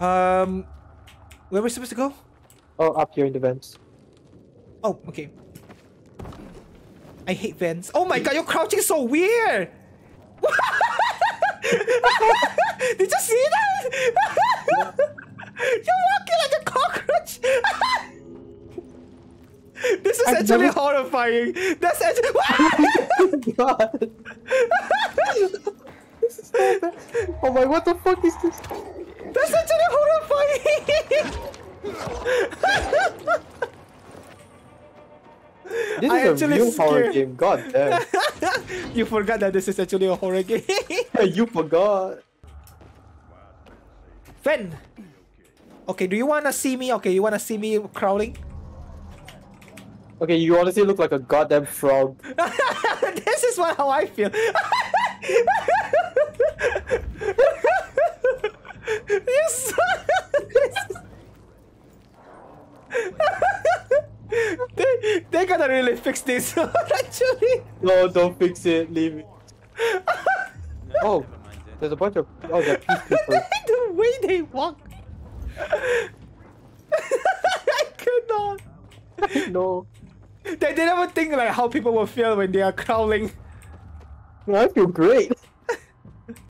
Um, where are we supposed to go? Oh, up here in the vents. Oh, okay. I hate vents. Oh my god, you're crouching so weird! Did you see that? you're walking like a cockroach! this is I've actually never- horrifying. That's actually. God. this is so bad. Oh my, what the fuck is this? That's actually horrifying! This I is a actually real horror game. God damn. you forgot that this is actually a horror game. you forgot. Fen! Okay, do you wanna see me? Okay, you wanna see me crawling? Okay, you honestly look like a goddamn frog. this is what how I feel. you suck. They, they gotta really fix this actually. No, don't fix it. Leave it. oh, there's a bunch of. Oh, they're peacekeepers. the way they walk. I could not. no. They, they never think like how people will feel when they are crawling. I feel great.